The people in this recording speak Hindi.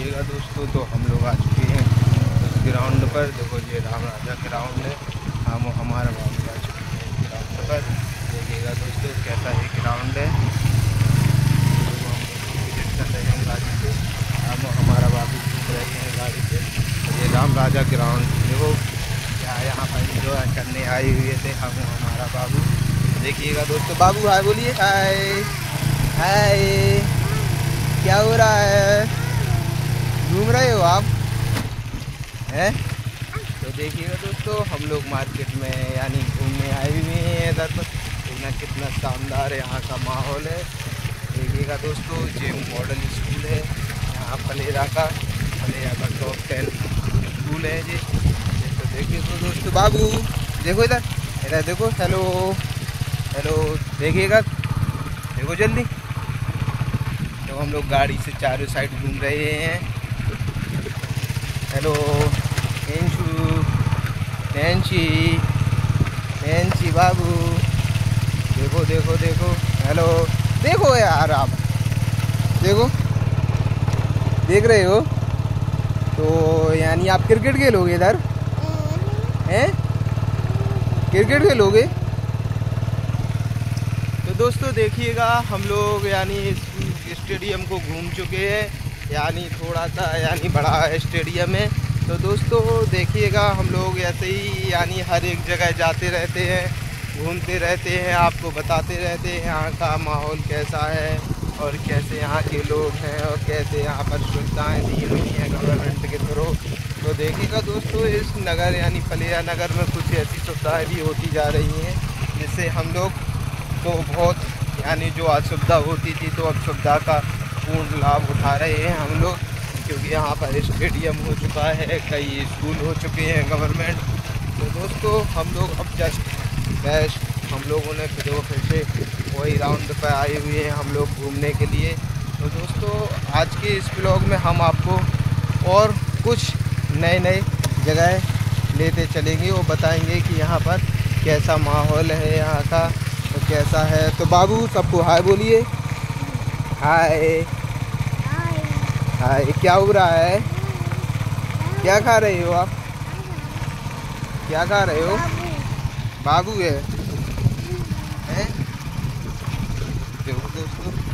देखिएगा दोस्तों तो हम लोग आ चुके हैं उस ग्राउंड पर। देखो ये राम राजा ग्राउंड है। हम, हमारा बाबू आ चुके हैं ग्राउंड पर। देखिएगा दोस्तों कैसा ये ग्राउंड है। हम, हमारा बाबू रहे हैं गाड़ी से ये राम राजा ग्राउंड देखो क्या यहाँ पर इंजॉय करने आए हुए थे। हम, हमारा बाबू। देखिएगा दोस्तों, बाबू हाय बोलिए, हाय हाय, क्या हो रहा है? रहे हो आप? हैं? तो देखिएगा दोस्तों, हम लोग मार्केट में, यानी घूमने आए हुए हैं इधर। पर देखना कितना शानदार यहाँ का माहौल है। देखिएगा दोस्तों ये मॉडल स्कूल है, यहाँ फलेरा का फलेरा का टॉप टेन स्कूल है जी। तो देखिए तो दोस्तों, बाबू, देखो इधर इधर देखो हेलो हेलो देखिएगा, देखो जल्दी। तो हम लोग गाड़ी से चारों साइड घूम रहे हैं। हेलो नेंशू नैंची नैंची बाबू देखो देखो देखो हेलो देखो यार आप देखो देख रहे हो तो यानी आप क्रिकेट खेलोगे इधर हैं क्रिकेट खेलोगे तो दोस्तों देखिएगा हम लोग यानी इस स्टेडियम को घूम चुके हैं यानी थोड़ा सा, यानी बड़ा स्टेडियम है। तो दोस्तों, देखिएगा, हम लोग ऐसे ही, यानी हर एक जगह जाते रहते हैं, घूमते रहते हैं, आपको बताते रहते हैं, यहाँ का माहौल कैसा है और कैसे यहाँ के लोग हैं और कैसे यहाँ पर सुविधाएँ दी हुई हैं गवर्नमेंट के थ्रू तो देखिएगा दोस्तों, इस नगर, यानी फलिया नगर में कुछ ऐसी सुविधाएँ भी होती जा रही हैं, जिससे हम लोग को बहुत, यानी जो असुविधा होती थी तो अब सुविधा का पूर्ण लाभ उठा रहे हैं हम लोग, क्योंकि यहाँ पर स्टेडियम हो चुका है, कई स्कूल हो चुके हैं गवर्नमेंट। तो दोस्तों, हम लोग अब जस्ट बेस्ट हम लोगों ने फिर वो फिर से वही राउंड पर आए हुए हैं हम लोग घूमने के लिए। तो दोस्तों, आज के इस ब्लॉग में हम आपको और कुछ नए नए जगह लेते चलेंगे और बताएँगे कि यहाँ पर कैसा माहौल है यहाँ का तो कैसा है। तो बाबू, सबको हाय बोलिए। हाय। हाय, क्या हो रहा है? क्या खा रहे हो आप? क्या खा रहे हो? बाबू है। है? दोस्तों।